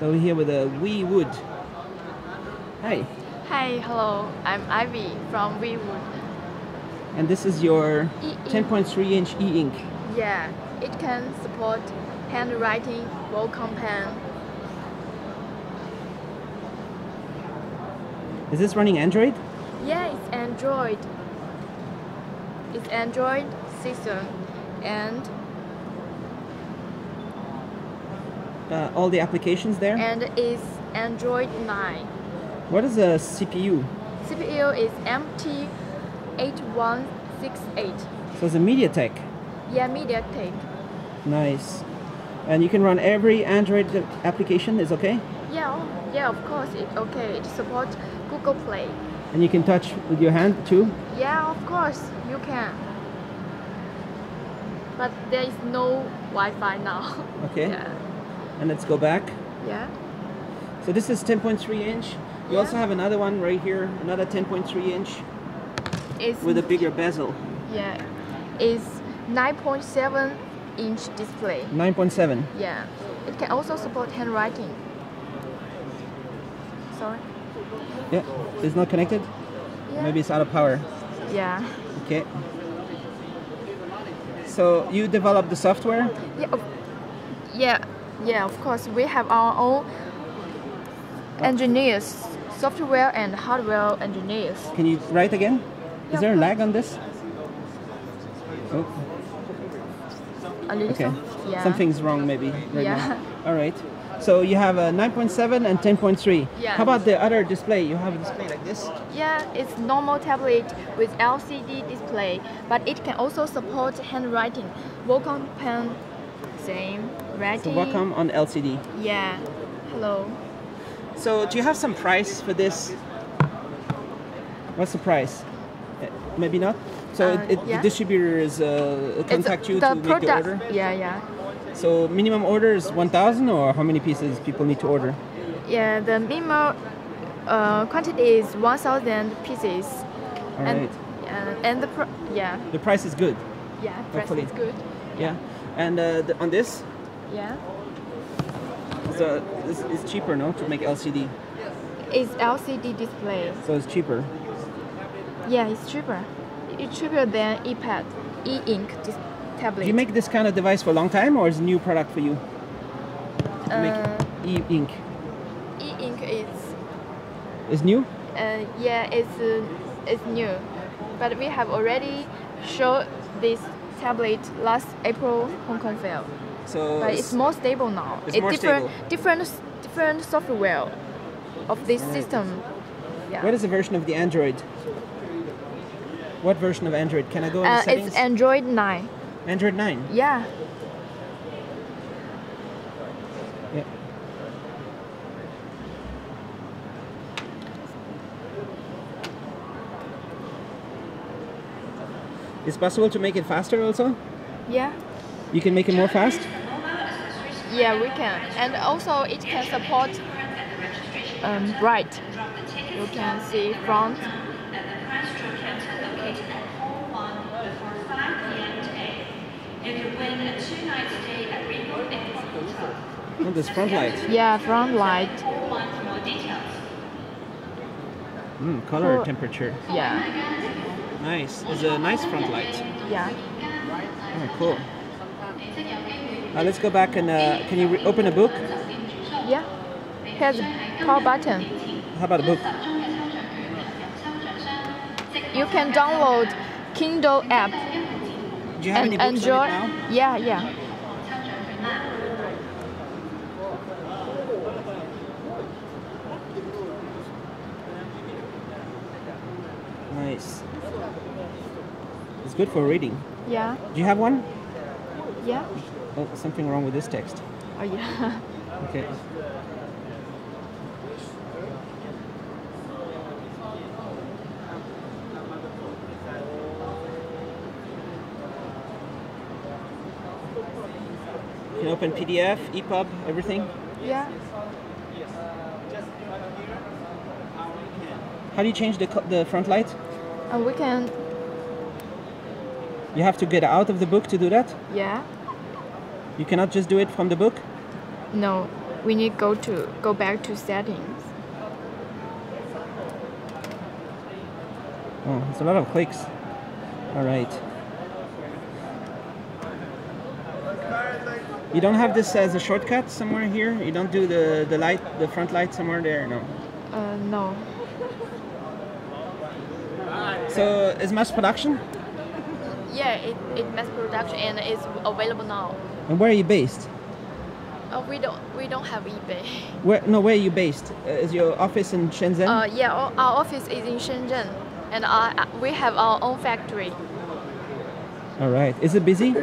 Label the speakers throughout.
Speaker 1: So we're here with uh, a Wiwood. Hi,
Speaker 2: Hi, hello. I'm Ivy from Wiwood.
Speaker 1: and this is your 10.3 inch e-ink.
Speaker 2: Yeah, it can support handwriting, Wacom pen.
Speaker 1: Is this running Android?
Speaker 2: Yeah, it's Android. It's Android system, and
Speaker 1: Uh, all the applications there?
Speaker 2: and it's Android 9.
Speaker 1: What is a CPU?
Speaker 2: CPU is MT8168.
Speaker 1: So it's a MediaTek.
Speaker 2: Yeah, MediaTek.
Speaker 1: Nice. And you can run every Android application, is okay?
Speaker 2: Yeah, oh, yeah, of course it's okay. It supports Google Play.
Speaker 1: And you can touch with your hand too?
Speaker 2: Yeah, of course you can. But there is no Wi-Fi now.
Speaker 1: Okay.
Speaker 2: Yeah.
Speaker 1: And let's go back.
Speaker 2: Yeah.
Speaker 1: So this is 10.3 inch. You
Speaker 2: Yeah.
Speaker 1: also have another one right here, another 10.3 inch
Speaker 2: It's
Speaker 1: with a bigger bezel.
Speaker 2: yeah. It's 9.7 inch display.
Speaker 1: 9.7.
Speaker 2: Yeah. It can also support handwriting. Sorry.
Speaker 1: Yeah. It's not connected?
Speaker 2: Yeah.
Speaker 1: Maybe it's out of power.
Speaker 2: Yeah.
Speaker 1: Okay. So you developed the software?
Speaker 2: Yeah. Yeah. Yeah. Of course, we have our own engineers, software and hardware engineers.
Speaker 1: Can you write again?
Speaker 2: Yeah,
Speaker 1: Is there a lag on this? Oh,
Speaker 2: A little
Speaker 1: okay.
Speaker 2: some- Yeah.
Speaker 1: Something's wrong maybe. right
Speaker 2: Yeah.
Speaker 1: now. All right. So you have a 9.7 and 10.3.
Speaker 2: Yeah.
Speaker 1: How about the other display? You have a display like this?
Speaker 2: Yeah, it's normal tablet with LCD display, but it can also support handwriting. Wacom pen, same.
Speaker 1: So
Speaker 2: Writing.
Speaker 1: Wacom on LCD.
Speaker 2: Yeah. Hello.
Speaker 1: So do you have some price for this? What's the price? Uh, Maybe not. So
Speaker 2: Uh,
Speaker 1: it, it,
Speaker 2: yeah.
Speaker 1: the distributors uh,
Speaker 2: It's
Speaker 1: contact you
Speaker 2: the
Speaker 1: to make the order.
Speaker 2: Yeah, yeah.
Speaker 1: So minimum order is 1,000 or how many pieces people need to order?
Speaker 2: Yeah, the minimum uh, quantity is 1,000 pieces.
Speaker 1: All
Speaker 2: and
Speaker 1: right.
Speaker 2: uh, and the pro- yeah,
Speaker 1: The price is good.
Speaker 2: yeah, price
Speaker 1: Hopefully.
Speaker 2: is good.
Speaker 1: Yeah. And uh, the, on this,
Speaker 2: Yeah.
Speaker 1: so this is cheaper, no, to make LCD. Yes.
Speaker 2: It's LCD display.
Speaker 1: So it's cheaper.
Speaker 2: Yeah, it's cheaper. It's cheaper than iPad, e-ink tablet.
Speaker 1: Do you make this kind of device for a long time, or is it a new product for you? To
Speaker 2: uh,
Speaker 1: e-ink.
Speaker 2: e-ink is
Speaker 1: Is new?
Speaker 2: uh, yeah, it's uh, it's new, but we have already showed this tablet last April Hong Kong Fair.
Speaker 1: So
Speaker 2: But it's more stable now.
Speaker 1: It's more
Speaker 2: different,
Speaker 1: stable.
Speaker 2: different, different software of this
Speaker 1: Right.
Speaker 2: system. Yeah.
Speaker 1: What is the version of the Android? What version of Android? Can I go in
Speaker 2: uh,
Speaker 1: settings?
Speaker 2: it's Android 9.
Speaker 1: Android 9.
Speaker 2: Yeah.
Speaker 1: Yeah. It's possible to make it faster also?
Speaker 2: Yeah.
Speaker 1: You can make it more fast?
Speaker 2: Yeah, we can. And also it can support um, bright. You can see front.
Speaker 1: Oh, this front light.
Speaker 2: Yeah, front light.
Speaker 1: Mm, color temperature.
Speaker 2: Yeah.
Speaker 1: Nice. It's a nice front light.
Speaker 2: Yeah.
Speaker 1: Oh, cool. Uh, let's go back and uh, can you re- open a book?
Speaker 2: Yeah. Here's power button.
Speaker 1: How about a book?
Speaker 2: You can download Kindle app
Speaker 1: Do you have
Speaker 2: and
Speaker 1: any books
Speaker 2: enjoy.
Speaker 1: on it now?
Speaker 2: Yeah, yeah.
Speaker 1: Nice. It's good for reading.
Speaker 2: Yeah.
Speaker 1: Do you have one?
Speaker 2: Yeah.
Speaker 1: Oh, something wrong with this text.
Speaker 2: Oh yeah.
Speaker 1: Okay. You can open PDF, EPUB, everything.
Speaker 2: yeah. Yes. Uh, just do I have here?
Speaker 1: How do you change the, the front light?
Speaker 2: And we can.
Speaker 1: You have to get out of the book to do that?
Speaker 2: Yeah.
Speaker 1: You cannot just do it from the book?
Speaker 2: No. we need go to go back to settings.
Speaker 1: Oh, it's a lot of clicks. All right. You don't have this as a shortcut somewhere here? You don't do the, the light, the front light somewhere there? No.
Speaker 2: Uh, no.
Speaker 1: So is mass production?
Speaker 2: Yeah, it, it mass production and it's available now.
Speaker 1: And where are you based?
Speaker 2: Uh, we don't we don't have eBay.
Speaker 1: Where no, where are you based? Uh, is your office in Shenzhen?
Speaker 2: Uh, yeah, our, our office is in Shenzhen, and our, uh, we have our own factory.
Speaker 1: All right. Is it busy?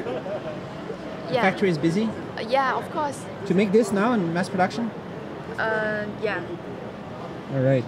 Speaker 2: Yeah.
Speaker 1: Factory is busy
Speaker 2: Uh, yeah, of course.
Speaker 1: to make this now in mass production.
Speaker 2: Uh, yeah.
Speaker 1: All right.